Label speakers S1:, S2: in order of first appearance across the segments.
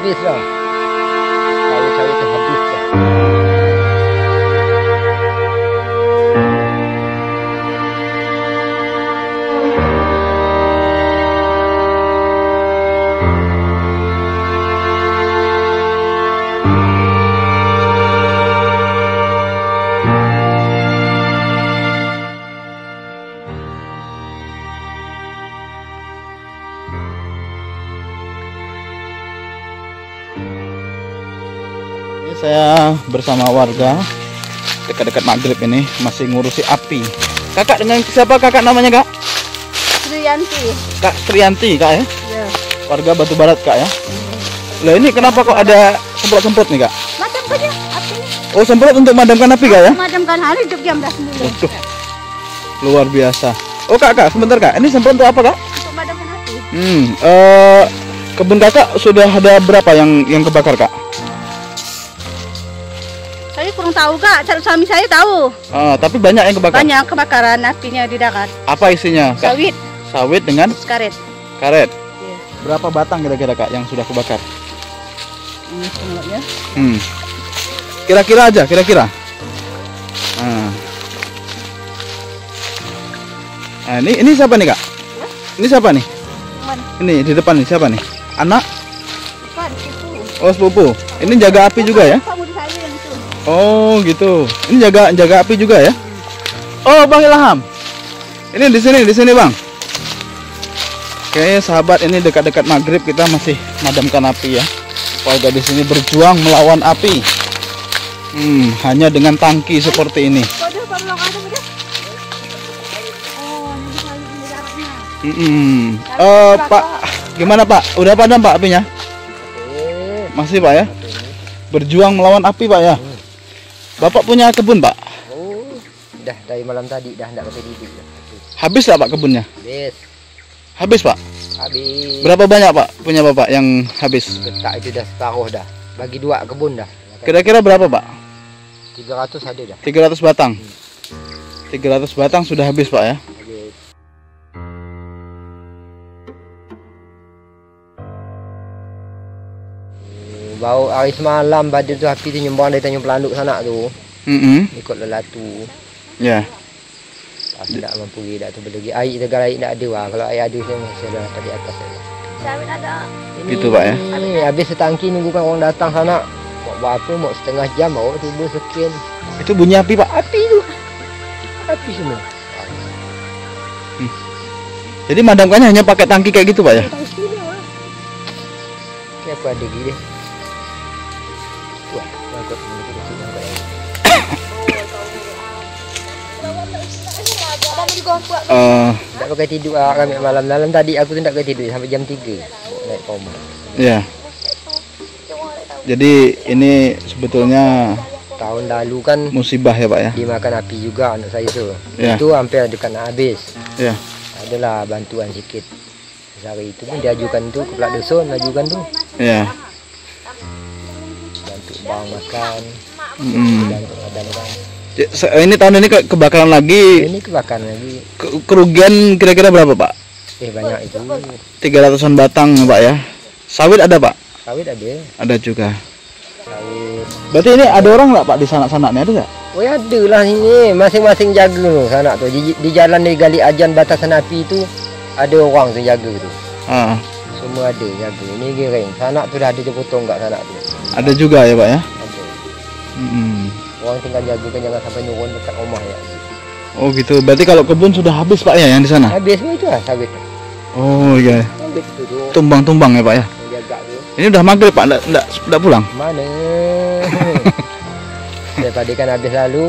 S1: habis dah. Sawit-sawit
S2: saya bersama warga dekat-dekat maghrib ini masih ngurusi api. Kakak dengan siapa kakak namanya kak?
S3: Triyanti.
S2: Kak Trianti kak ya?
S3: Ya.
S2: Warga Batu Barat kak ya? Lah ini kenapa kok ada semprot-semprot nih kak?
S3: Madam saja apinya.
S2: Oh semprot untuk memadamkan api kak ya?
S3: Madamkan hari jam jam dah sembilan.
S2: Waduh, luar biasa. Oh kak kak, sebentar kak. Ini semprot untuk apa kak?
S3: Untuk madamkan api.
S2: Hmm, eh kebun kakak sudah ada berapa yang yang kebakar kak?
S3: Saya kurang tahu kak. Cari suami saya tahu.
S2: Ah, tapi banyak yang kebakar.
S3: Banyak kebakaran apinya di darat.
S2: Apa isinya? Kak?
S3: Sawit,
S2: Sawit dengan
S3: karet.
S2: karet.
S3: Iya.
S2: Berapa batang kira-kira kak yang sudah kebakar?
S3: Ini tengoknya.
S2: Hmm. Kira-kira aja, kira-kira. Nah. Nah, ini ini siapa nih kak? Ini siapa nih?
S3: Mana?
S2: Ini di depan nih siapa nih? Anak?
S3: Bukan itu.
S2: Oh sepupu. Ini jaga api juga ya? Oh gitu. Ini jaga jaga api juga ya? Oh Bang Ilham. Ini di sini di sini Bang. Oke sahabat ini dekat-dekat maghrib kita masih madamkan api ya. Warga di sini berjuang melawan api. Hmm, hanya dengan tangki seperti ini. Hmm. Eh Pak, gimana Pak? Udah padam Pak apinya? Masih Pak ya? Berjuang melawan api Pak ya. Bapak punya kebun Pak?
S1: oh, dah dari malam tadi dah tak kata didik dah.
S2: Habis lah Pak kebunnya?
S1: Habis.
S2: Habis Pak?
S1: Habis.
S2: Berapa banyak Pak punya Bapak yang habis?
S1: Ketak itu dah separuh dah. Bagi dua kebun dah.
S2: Kira-kira berapa Pak?
S1: 300 ada dah.
S2: 300 batang. 300 batang sudah habis Pak ya.
S1: Hmm, Bau hari semalam pada tu api tu nyembang dari Tanjung Pelanduk sana tu.
S2: Mm
S1: Ikut lelatu.
S2: Ya.
S1: Pas tak mampu pergi dah tu berlagi. Air tegal air tak ada lah. Kalau air ada saya masih ada tadi atas saya.
S3: Sawit ada.
S1: Ini,
S2: Gitu, Pak, ya?
S1: Ini habis setangki nunggukan orang datang sana. Mau buat apa? Mau setengah jam bawa tiba sekian.
S2: Itu bunyi api Pak.
S1: Api tu. Api semua.
S2: Jadi madamkannya hanya pakai tangki kayak gitu Pak ya.
S1: Tak mesti lah. Kenapa ada gini dia? Wah.
S2: Eh,
S1: Tak pakai tidur ah, kami malam malam tadi aku tu tak pakai tidur sampai jam 3. Bawa naik koma.
S2: ya. Jadi ini sebetulnya
S1: Tahun lalu kan
S2: musibah ya Pak ya.
S1: dimakan api juga anak saya tu.
S2: Ya.
S1: Itu hampir dekat nak habis.
S2: Ya.
S1: Adalah bantuan sikit. Hari itu pun diajukan tu ke pelak dusun ajukan tu
S2: Ya.
S1: Bang makan
S2: Mm.
S1: dan padamkan.
S2: J- se- Ini tahun ini ke- kebakaran lagi.
S1: Ini kebakaran lagi.
S2: Ke- kerugian kira-kira berapa Pak?
S1: Eh banyak itu.
S2: 300-an batang Pak ya. Sawit ada Pak?
S1: Sawit ada.
S2: Ada juga.
S1: Sawit.
S2: Berarti ini ada orang nggak Pak di sana-sana ada nggak?
S1: Oh ya ada lah ini masing-masing jaga tu sana tu di, di jalan di gali ajan batasan api tu ada orang tu jaga tu
S2: Ah,
S1: semua ada jaga ini giring sana tu dah ada je potong kat sana tu
S2: ada juga ya Pak ya.
S1: ada
S2: Mm.
S1: orang tinggal jaga kan jangan sampai nurun dekat rumah ya
S2: Oh gitu. Berarti kalau kebun sudah habis Pak ya yang di sana?
S1: habis itu lah sawit
S2: Oh iya. Tumbang-tumbang ya Pak ya.
S1: jaga
S2: Ini udah maghrib Pak, enggak, enggak, enggak pulang.
S1: mana daripada kan habis lalu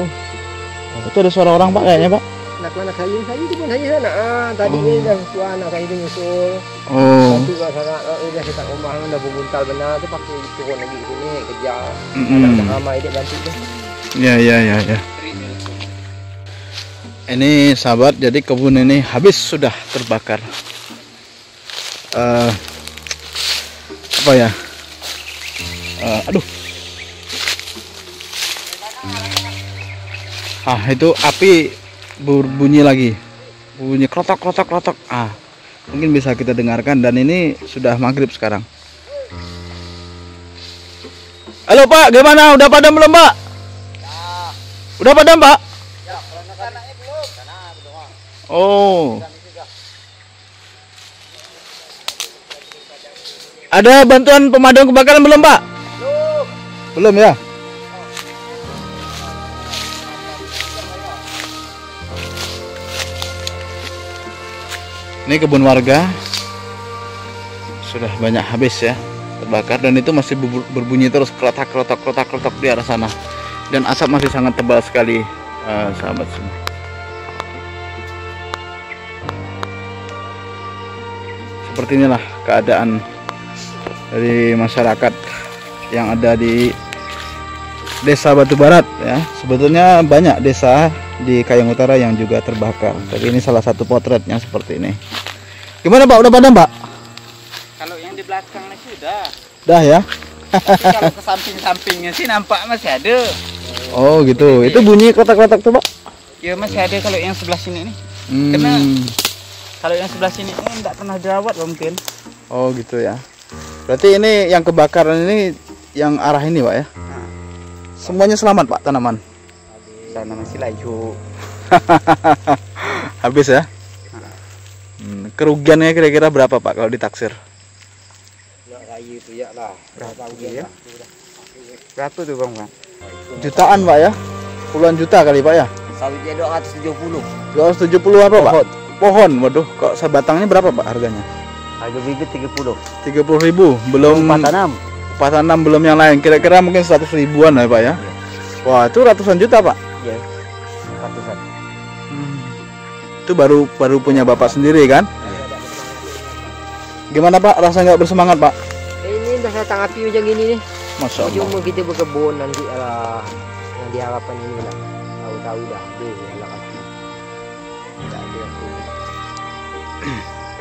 S2: Itu ada suara orang Pak kayaknya Pak.
S1: Nak anak saya saya tu pun saya sana ah tadi
S2: Oh.
S1: ni dah tua anak saya tu nyusul
S2: Oh.
S1: Satu kat sana oh, dah dekat rumah dah berbuntal benar tu pakai turun lagi sini kejar
S2: Mm-mm.
S1: Anak ramai dia bantu tu.
S2: Ya ya ya ya. Ini sahabat, jadi kebun ini habis sudah terbakar. Eh apa ya? Eh, aduh. Ah itu api berbunyi lagi, bunyi krotok krotok krotok. Ah mungkin bisa kita dengarkan dan ini sudah maghrib sekarang. Halo Pak, gimana? Udah padam belum Pak? Udah padam Pak? Oh. Ada bantuan pemadam kebakaran belum Pak? Belum ya? Ini kebun warga sudah banyak habis ya terbakar dan itu masih berbunyi terus kerotak kerotak kerotak kerotak di arah sana dan asap masih sangat tebal sekali eh, sahabat semua. Seperti inilah keadaan dari masyarakat yang ada di Desa Batu Barat ya. Sebetulnya banyak desa di Kayang Utara yang juga terbakar. Tapi ini salah satu potretnya seperti ini. Gimana Pak? Udah padam Pak?
S4: Kalau yang di belakangnya sudah.
S2: Dah ya.
S4: Tapi kalau ke samping-sampingnya sih nampak masih ada.
S2: Oh gitu. Itu bunyi kotak-kotak tuh Pak?
S4: Ya masih ada kalau yang sebelah sini nih.
S2: Hmm.
S4: Kena. Kalau yang sebelah sini ini enggak pernah dirawat Bang, mungkin.
S2: Oh gitu ya. Berarti ini yang kebakaran ini yang arah ini Pak ya? Semuanya selamat Pak tanaman.
S4: Sana masih layu.
S2: Habis ya? Hmm, kerugiannya kira-kira berapa Pak kalau ditaksir?
S1: Raya tu ya lah.
S4: Berapa ya? Berapa tuh Bang? Bang?
S2: Jutaan Pak ya? Puluhan juta kali Pak ya?
S1: Sawitnya 270.
S2: 270 apa Pak? Pohon. Waduh, kok sebatangnya berapa Pak harganya?
S1: Harga bibit 30.
S2: 30 ribu belum
S1: tanam.
S2: Empat tanam belum yang lain kira-kira mungkin 100 ribuan lah Pak ya Wah itu ratusan juta Pak
S1: Ya. Ratusan.
S2: itu baru baru punya Bapak sendiri kan gimana Pak rasa nggak bersemangat Pak
S1: ini dah datang api macam gini nih.
S2: Masya Allah
S1: Cuma kita berkebun nanti lah yang diharapkan ini lah. Tahu-tahu dah habis lah api. Tak ada yang tu.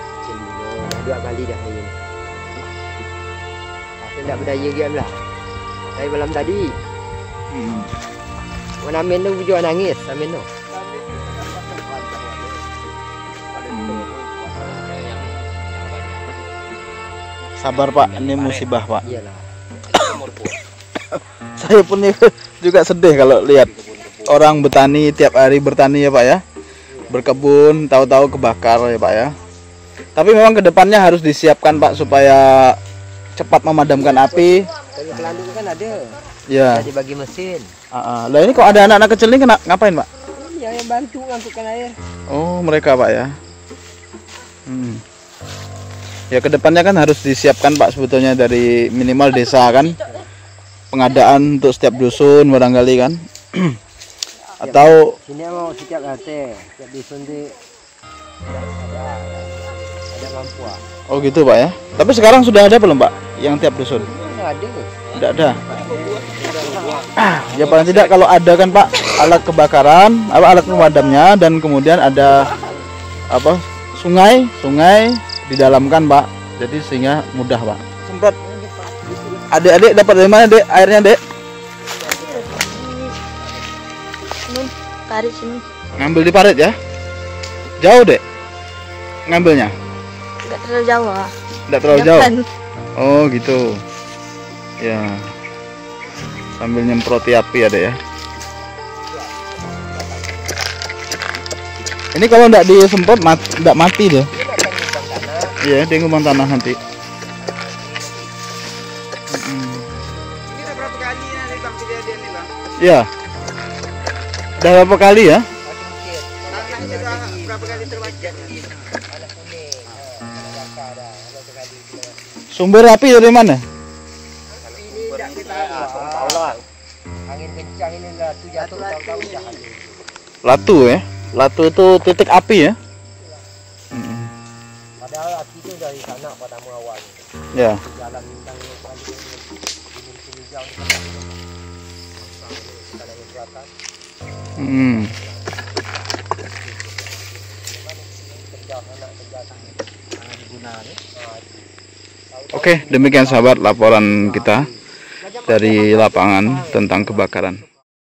S1: Macam ni dah dua kali dah hari ni. Tapi tak berdaya game lah. Dari malam tadi.
S2: Hmm.
S1: Wan Amin tu juga nangis. Amin tu.
S2: sabar Pak ini musibah Pak
S1: Iyalah.
S2: saya pun juga sedih kalau lihat orang bertani tiap hari bertani ya Pak ya berkebun tahu-tahu kebakar ya Pak ya tapi memang ke depannya harus disiapkan Pak supaya cepat memadamkan api
S1: Kalau kan ada.
S2: ya
S1: Dah dibagi mesin.
S2: Ah, ah. lah ini kok ada anak-anak kecil ini kena ngapain Pak
S1: Ini yang bantu ngangkutkan air.
S2: Oh, mereka Pak ya. Hmm. Ya ke depannya kan harus disiapkan Pak sebetulnya dari minimal desa kan pengadaan untuk setiap dusun barangkali kan atau
S1: Sini mau setiap RT, setiap dusun tu ada ada ada mampu
S2: oh gitu Pak ya. Tapi sekarang sudah ada belum Pak yang tiap dusun?
S1: Mana ada?
S2: Tidak ada. Ah, ya paling tidak kalau ada kan Pak alat kebakaran, apa alat pemadamnya dan kemudian ada apa sungai, sungai didalamkan Pak. Jadi sehingga mudah Pak. Semprot. Adik-adik dapat dari mana Dek airnya Dek?
S3: Tarik sini.
S2: Ngambil di parit ya? Jauh Dek? Ngambilnya?
S3: Enggak terlalu jauh ah.
S2: Tidak terlalu jauh.
S3: Depan.
S2: Oh gitu. Ya. Sambil nyemproti api ada ya. Ini kalau tidak disemprot mat, tidak mati deh. Iya, dia ngubang tanah nanti.
S4: Udah berapa kali?
S2: Iya. Udah berapa kali ya? Sumber api dari mana?
S1: Ini jatuh tahu-tahu.
S2: Latu ya. Latu itu titik api ya.
S1: Padahal api tu dari sana pertama awal.
S2: Ya.
S1: Jalan bintang
S2: Hmm. Oke, demikian sahabat laporan kita dari lapangan tentang kebakaran.